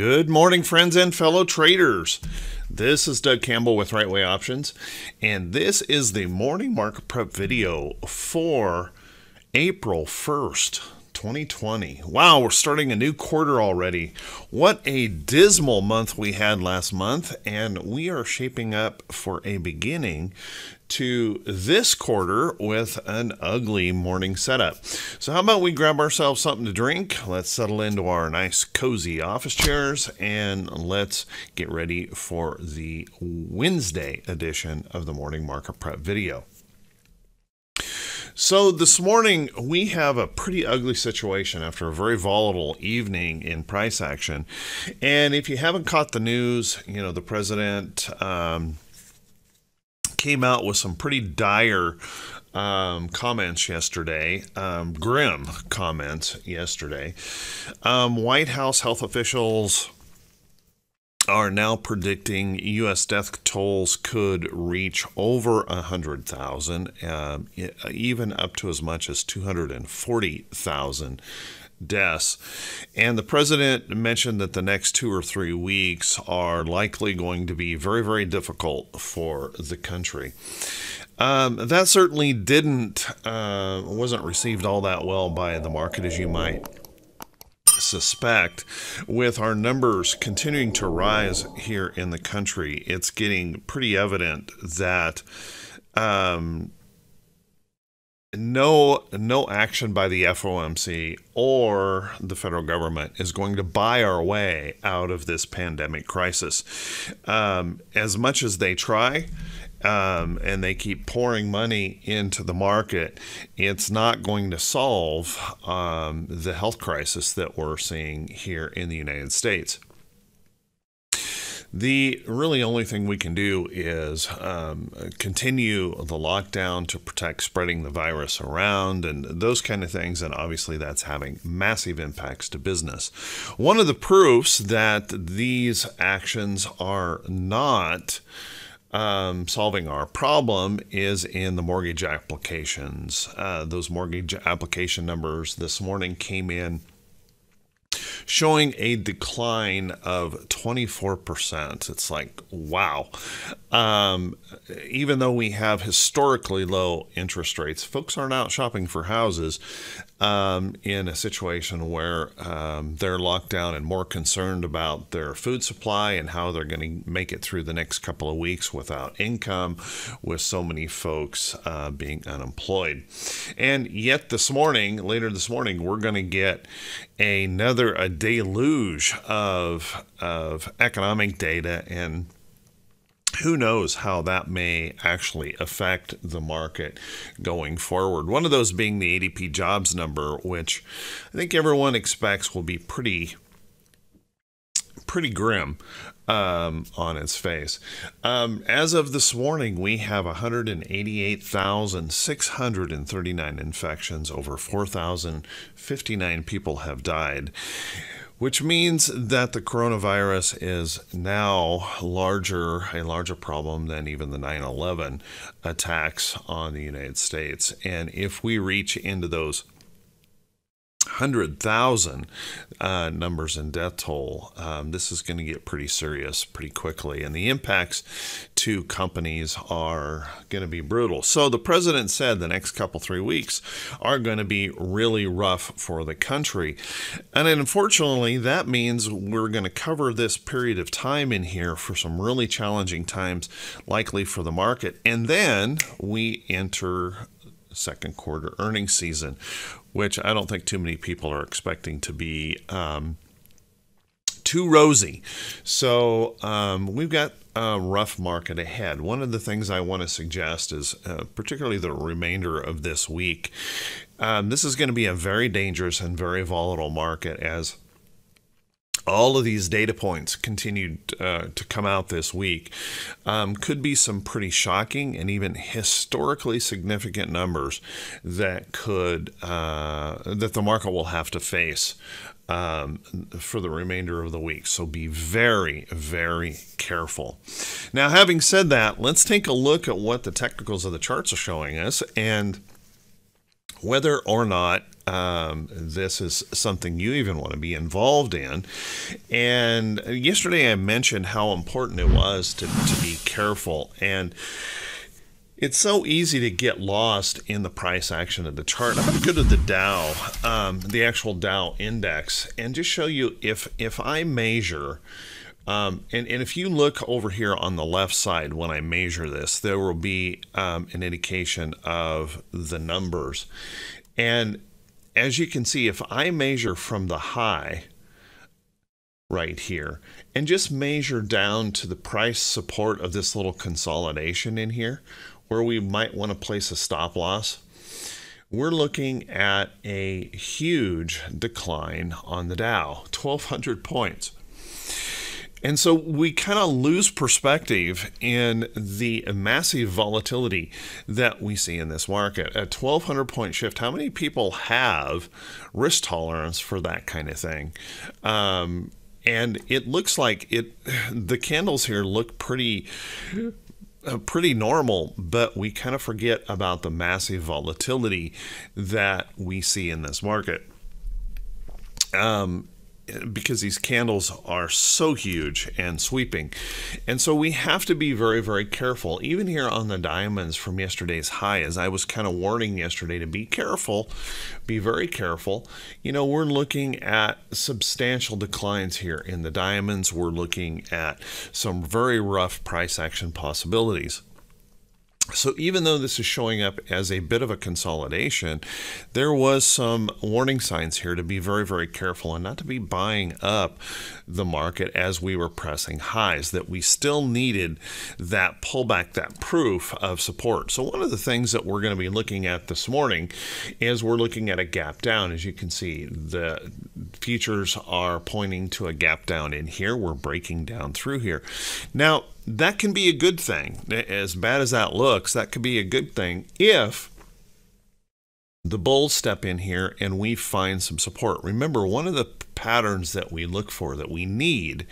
Good morning, friends and fellow traders. This is Doug Campbell with Right Way Options, and this is the morning market prep video for April 1st, 2020. Wow, we're starting a new quarter already. What a dismal month we had last month, and we are shaping up for a beginning to this quarter with an ugly morning setup. So, how about we grab ourselves something to drink? Let's settle into our nice, cozy office chairs and let's get ready for the Wednesday edition of the Morning Market Prep video. So, this morning we have a pretty ugly situation after a very volatile evening in price action. And if you haven't caught the news, you know, the president um, came out with some pretty dire um, comments yesterday, um, grim comments yesterday. Um, White House health officials are now predicting U.S. death tolls could reach over 100,000, uh, even up to as much as 240,000 deaths. And the president mentioned that the next two or three weeks are likely going to be very, very difficult for the country. Um, that certainly didn't uh, wasn't received all that well by the market, as you might suspect, with our numbers continuing to rise here in the country, it's getting pretty evident that um, no no action by the FOMC or the federal government is going to buy our way out of this pandemic crisis. Um, as much as they try, um, and they keep pouring money into the market, it's not going to solve um, the health crisis that we're seeing here in the United States. The really only thing we can do is um, continue the lockdown to protect spreading the virus around and those kind of things. And obviously, that's having massive impacts to business. One of the proofs that these actions are not um, solving our problem is in the mortgage applications. Uh, those mortgage application numbers this morning came in showing a decline of 24%. It's like, wow. Um, even though we have historically low interest rates, folks aren't out shopping for houses um, in a situation where um, they're locked down and more concerned about their food supply and how they're going to make it through the next couple of weeks without income, with so many folks uh, being unemployed. And yet, this morning, later this morning, we're going to get another a deluge of of economic data and who knows how that may actually affect the market going forward. One of those being the ADP jobs number, which I think everyone expects will be pretty pretty grim um, on its face. Um, as of this morning, we have 188,639 infections. Over 4,059 people have died which means that the coronavirus is now larger, a larger problem than even the 9 11 attacks on the United States. And if we reach into those 100,000 uh, numbers in death toll, um, this is going to get pretty serious pretty quickly. And the impacts to companies are going to be brutal. So the president said the next couple, three weeks are going to be really rough for the country. And unfortunately, that means we're going to cover this period of time in here for some really challenging times, likely for the market. And then we enter second quarter earnings season, which I don't think too many people are expecting to be um, too rosy. So um, we've got a rough market ahead. One of the things I want to suggest is, uh, particularly the remainder of this week, um, this is going to be a very dangerous and very volatile market as all of these data points continued uh, to come out this week um, could be some pretty shocking and even historically significant numbers that could uh, that the market will have to face um, for the remainder of the week. So be very, very careful. Now, having said that, let's take a look at what the technicals of the charts are showing us and whether or not um, this is something you even want to be involved in. And yesterday I mentioned how important it was to, to be careful. And it's so easy to get lost in the price action of the chart. I'm going to go to the Dow, um, the actual Dow index, and just show you if if I measure, um, and, and if you look over here on the left side when I measure this, there will be um, an indication of the numbers. And as you can see, if I measure from the high right here and just measure down to the price support of this little consolidation in here, where we might want to place a stop loss, we're looking at a huge decline on the Dow, 1,200 points. And so we kind of lose perspective in the massive volatility that we see in this market. A 1200 point shift, how many people have risk tolerance for that kind of thing? Um, and it looks like it the candles here look pretty uh, pretty normal, but we kind of forget about the massive volatility that we see in this market. Um, because these candles are so huge and sweeping. And so we have to be very, very careful. Even here on the diamonds from yesterday's high, as I was kind of warning yesterday to be careful, be very careful. You know, we're looking at substantial declines here in the diamonds. We're looking at some very rough price action possibilities. So even though this is showing up as a bit of a consolidation, there was some warning signs here to be very, very careful and not to be buying up the market as we were pressing highs, that we still needed that pullback, that proof of support. So one of the things that we're going to be looking at this morning is we're looking at a gap down. As you can see, the futures are pointing to a gap down in here. We're breaking down through here. Now, that can be a good thing. As bad as that looks, that could be a good thing if the bulls step in here and we find some support. Remember, one of the patterns that we look for, that we need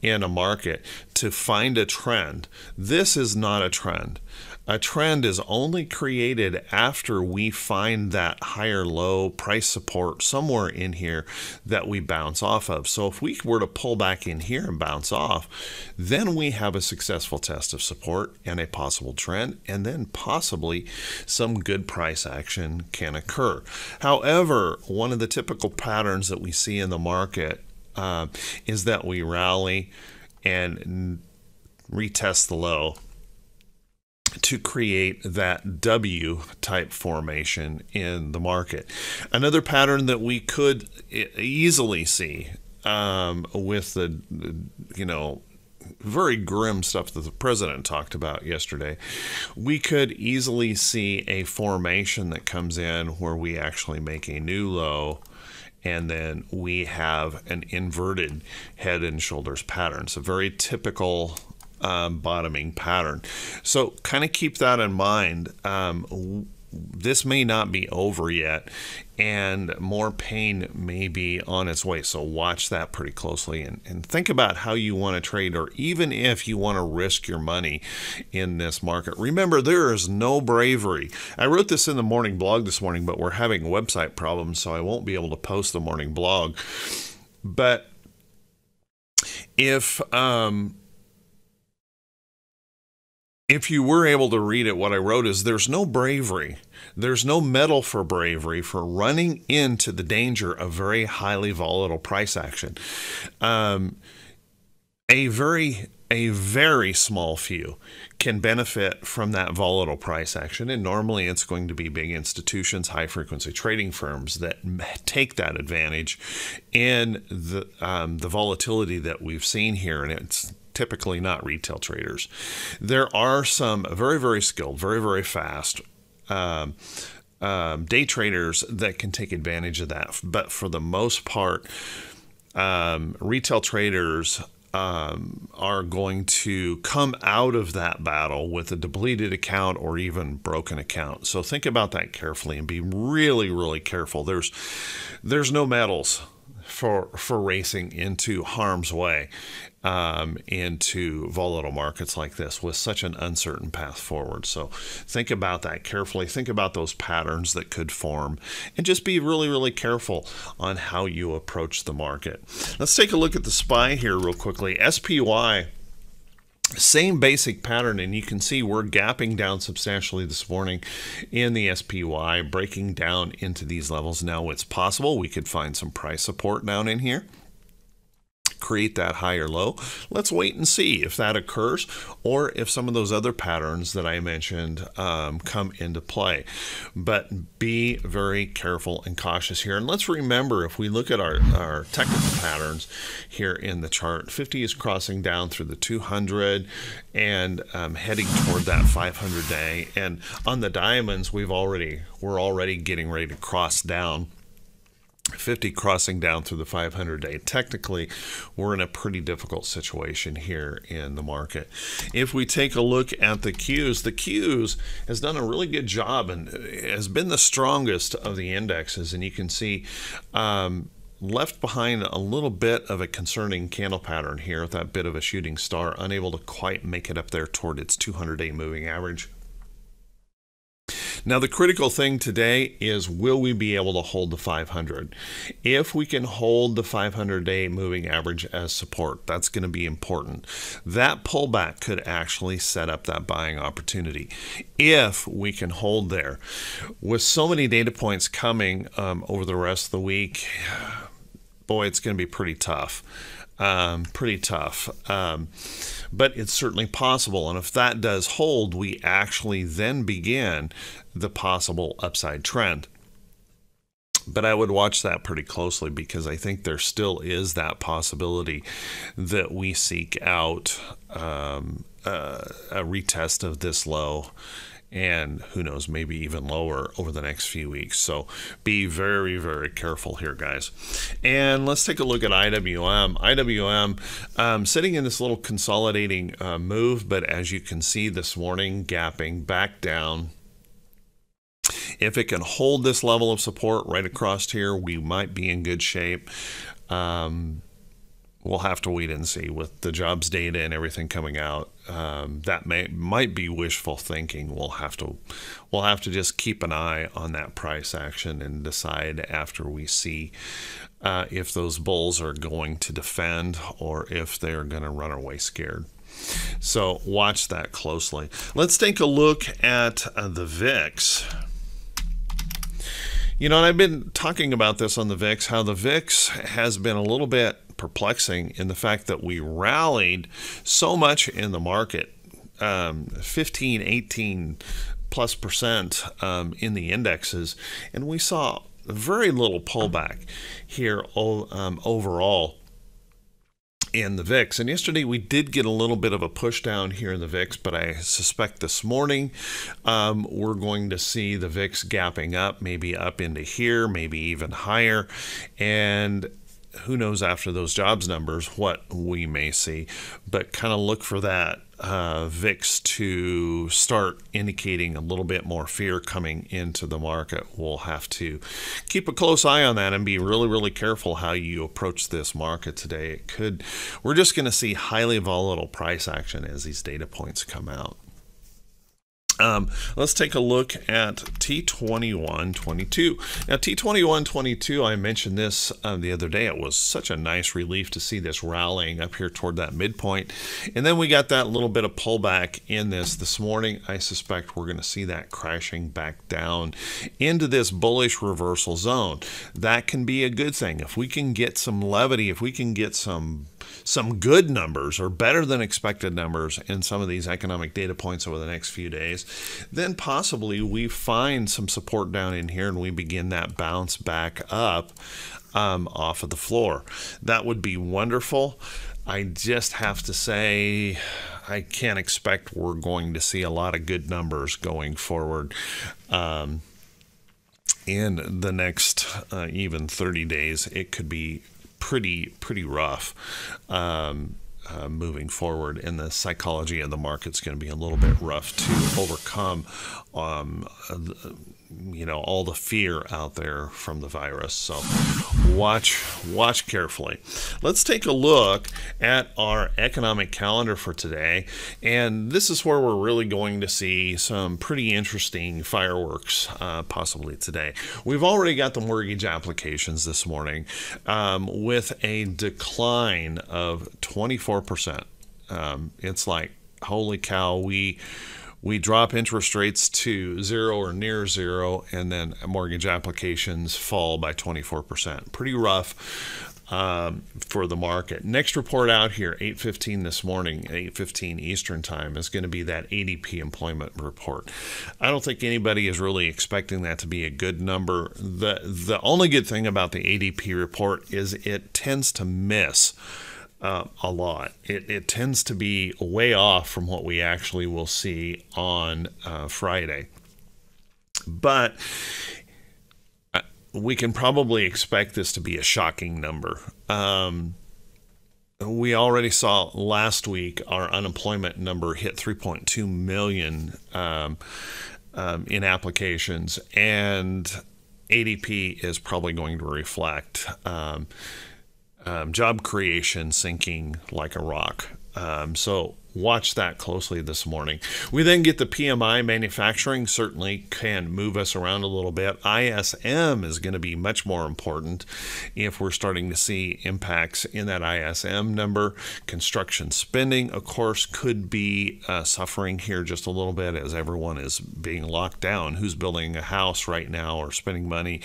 in a market to find a trend, this is not a trend a trend is only created after we find that higher low price support somewhere in here that we bounce off of. So if we were to pull back in here and bounce off, then we have a successful test of support and a possible trend, and then possibly some good price action can occur. However, one of the typical patterns that we see in the market uh, is that we rally and retest the low to create that W type formation in the market. Another pattern that we could easily see um, with the, you know, very grim stuff that the president talked about yesterday, we could easily see a formation that comes in where we actually make a new low and then we have an inverted head and shoulders pattern. So very typical um, bottoming pattern. So kind of keep that in mind. Um, this may not be over yet and more pain may be on its way. So watch that pretty closely and, and think about how you want to trade or even if you want to risk your money in this market. Remember, there is no bravery. I wrote this in the morning blog this morning, but we're having website problems, so I won't be able to post the morning blog. But if um, if you were able to read it, what I wrote is there's no bravery. There's no medal for bravery for running into the danger of very highly volatile price action. Um, a very a very small few can benefit from that volatile price action. And normally it's going to be big institutions, high frequency trading firms that take that advantage in the, um, the volatility that we've seen here. And it's typically not retail traders. There are some very, very skilled, very, very fast um, um, day traders that can take advantage of that. But for the most part, um, retail traders um, are going to come out of that battle with a depleted account or even broken account. So think about that carefully and be really, really careful. There's there's no medals for for racing into harm's way um, into volatile markets like this with such an uncertain path forward. So think about that carefully. Think about those patterns that could form and just be really, really careful on how you approach the market. Let's take a look at the SPY here real quickly. SPY same basic pattern and you can see we're gapping down substantially this morning in the SPY breaking down into these levels now it's possible we could find some price support down in here create that high or low. Let's wait and see if that occurs or if some of those other patterns that I mentioned um, come into play. But be very careful and cautious here. And let's remember if we look at our, our technical patterns here in the chart, 50 is crossing down through the 200 and um, heading toward that 500 day. And on the diamonds, we've already we're already getting ready to cross down 50 crossing down through the 500 day. Technically, we're in a pretty difficult situation here in the market. If we take a look at the Qs, the Qs has done a really good job and has been the strongest of the indexes. And you can see um, left behind a little bit of a concerning candle pattern here with that bit of a shooting star, unable to quite make it up there toward its 200 day moving average. Now, the critical thing today is will we be able to hold the 500? If we can hold the 500 day moving average as support, that's going to be important. That pullback could actually set up that buying opportunity. If we can hold there, with so many data points coming um, over the rest of the week, boy, it's going to be pretty tough. Um, pretty tough. Um, but it's certainly possible. And if that does hold, we actually then begin the possible upside trend. But I would watch that pretty closely because I think there still is that possibility that we seek out um, uh, a retest of this low and who knows, maybe even lower over the next few weeks. So be very, very careful here, guys. And let's take a look at IWM. IWM um, sitting in this little consolidating uh, move, but as you can see this morning, gapping back down if it can hold this level of support right across here, we might be in good shape. Um, we'll have to wait and see with the jobs data and everything coming out. Um, that may might be wishful thinking. We'll have to we'll have to just keep an eye on that price action and decide after we see uh, if those bulls are going to defend or if they're going to run away scared. So watch that closely. Let's take a look at uh, the VIX. You know, and I've been talking about this on the VIX, how the VIX has been a little bit perplexing in the fact that we rallied so much in the market um, 15, 18 plus percent um, in the indexes, and we saw very little pullback here um, overall in the VIX. And yesterday we did get a little bit of a push down here in the VIX, but I suspect this morning um, we're going to see the VIX gapping up, maybe up into here, maybe even higher. And who knows after those jobs numbers what we may see, but kind of look for that uh, VIX to start indicating a little bit more fear coming into the market. We'll have to keep a close eye on that and be really, really careful how you approach this market today. It could, we're just going to see highly volatile price action as these data points come out. Um, let's take a look at T2122. Now, T2122, I mentioned this uh, the other day. It was such a nice relief to see this rallying up here toward that midpoint. And then we got that little bit of pullback in this this morning. I suspect we're going to see that crashing back down into this bullish reversal zone. That can be a good thing. If we can get some levity, if we can get some some good numbers or better than expected numbers in some of these economic data points over the next few days, then possibly we find some support down in here and we begin that bounce back up um, off of the floor. That would be wonderful. I just have to say, I can't expect we're going to see a lot of good numbers going forward. Um, in the next uh, even 30 days, it could be pretty pretty rough um, uh, moving forward, and the psychology of the market's going to be a little bit rough to overcome um, you know all the fear out there from the virus. So watch watch carefully. Let's take a look at our economic calendar for today. And this is where we're really going to see some pretty interesting fireworks uh, possibly today. We've already got the mortgage applications this morning um, with a decline of 24% um, it's like holy cow we we drop interest rates to zero or near zero, and then mortgage applications fall by 24%. Pretty rough um, for the market. Next report out here, 8:15 this morning, 8:15 Eastern time, is going to be that ADP employment report. I don't think anybody is really expecting that to be a good number. the The only good thing about the ADP report is it tends to miss uh, a lot. It, it, tends to be way off from what we actually will see on uh, Friday. But uh, we can probably expect this to be a shocking number. Um, we already saw last week our unemployment number hit 3.2 million um, um, in applications, and ADP is probably going to reflect. Um, um, job creation sinking like a rock. Um, so watch that closely this morning. We then get the PMI manufacturing, certainly can move us around a little bit. ISM is going to be much more important if we're starting to see impacts in that ISM number. Construction spending, of course, could be uh, suffering here just a little bit as everyone is being locked down. Who's building a house right now or spending money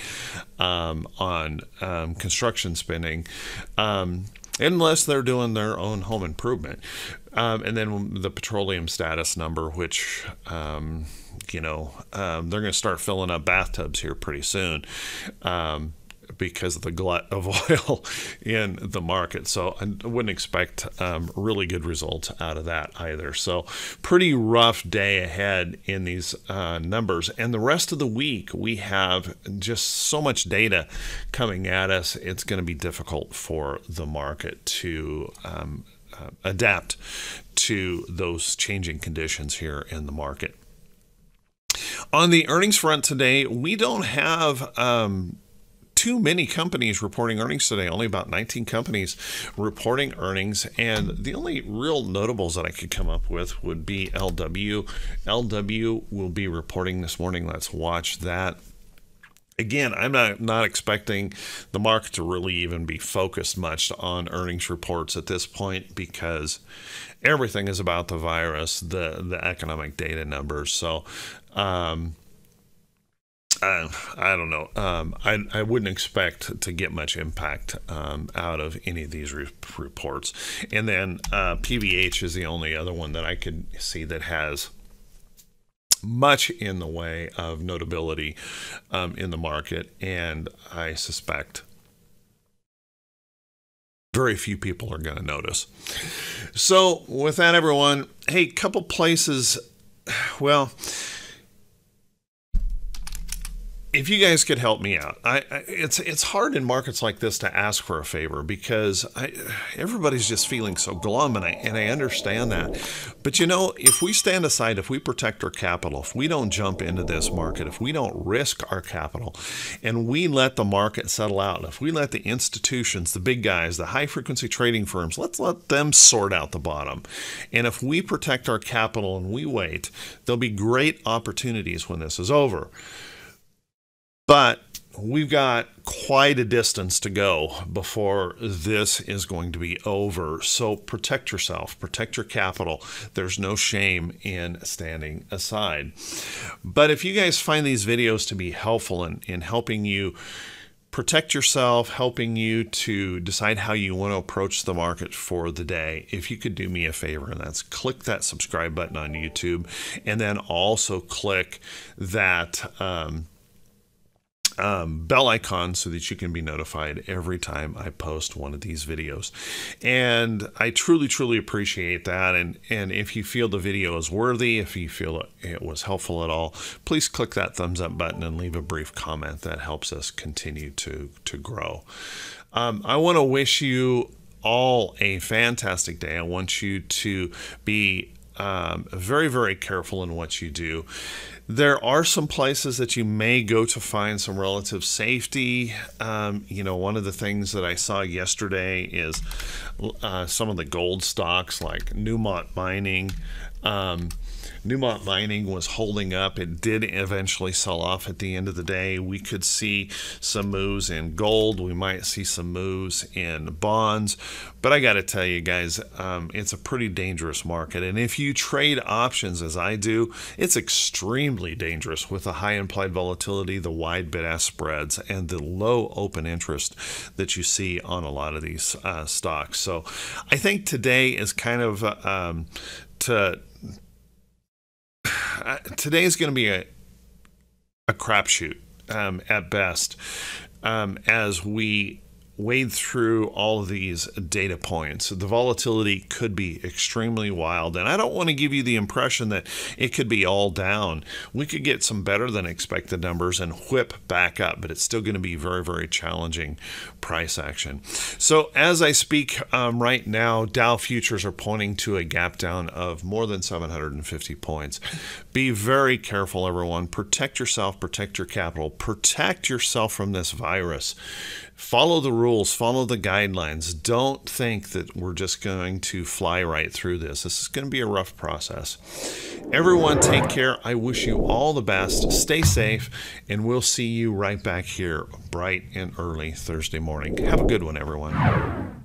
um, on um, construction spending? Um, unless they're doing their own home improvement. Um, and then the petroleum status number, which, um, you know, um, they're going to start filling up bathtubs here pretty soon. Um, because of the glut of oil in the market. So I wouldn't expect um, really good results out of that either. So pretty rough day ahead in these uh, numbers. And the rest of the week, we have just so much data coming at us. It's going to be difficult for the market to um, adapt to those changing conditions here in the market. On the earnings front today, we don't have um, too many companies reporting earnings today. Only about 19 companies reporting earnings. And the only real notables that I could come up with would be LW. LW will be reporting this morning. Let's watch that again, I'm not not expecting the market to really even be focused much on earnings reports at this point because everything is about the virus, the the economic data numbers. So. Um, I don't know. Um, I, I wouldn't expect to get much impact um, out of any of these re- reports. And then uh, PVH is the only other one that I could see that has much in the way of notability um, in the market. And I suspect very few people are going to notice. So, with that, everyone, hey, couple places. Well, if you guys could help me out, I, I, it's it's hard in markets like this to ask for a favor because I, everybody's just feeling so glum, and I and I understand that. But you know, if we stand aside, if we protect our capital, if we don't jump into this market, if we don't risk our capital, and we let the market settle out, if we let the institutions, the big guys, the high frequency trading firms, let's let them sort out the bottom, and if we protect our capital and we wait, there'll be great opportunities when this is over. But we've got quite a distance to go before this is going to be over. So protect yourself, protect your capital. There's no shame in standing aside. But if you guys find these videos to be helpful in, in helping you protect yourself, helping you to decide how you want to approach the market for the day, if you could do me a favor, and that's click that subscribe button on YouTube, and then also click that. Um, um, bell icon so that you can be notified every time I post one of these videos. And I truly, truly appreciate that. And, and if you feel the video is worthy, if you feel it was helpful at all, please click that thumbs up button and leave a brief comment. That helps us continue to, to grow. Um, I want to wish you all a fantastic day. I want you to be um, very, very careful in what you do. There are some places that you may go to find some relative safety. Um, you know, one of the things that I saw yesterday is uh, some of the gold stocks like Newmont Mining. Um, Newmont Mining was holding up. It did eventually sell off at the end of the day. We could see some moves in gold. We might see some moves in bonds. But I got to tell you guys, um, it's a pretty dangerous market. And if you trade options as I do, it's extremely dangerous with the high implied volatility, the wide bid ask spreads, and the low open interest that you see on a lot of these uh, stocks. So I think today is kind of um, to uh, today is going to be a a crapshoot um, at best um, as we wade through all of these data points. The volatility could be extremely wild, and I don't want to give you the impression that it could be all down. We could get some better than expected numbers and whip back up, but it's still going to be very, very challenging price action. So, as I speak um, right now, Dow futures are pointing to a gap down of more than 750 points. Be very careful, everyone. Protect yourself, protect your capital, protect yourself from this virus follow the rules, follow the guidelines. Don't think that we're just going to fly right through this. This is going to be a rough process. Everyone, take care. I wish you all the best. Stay safe, and we'll see you right back here bright and early Thursday morning. Have a good one, everyone.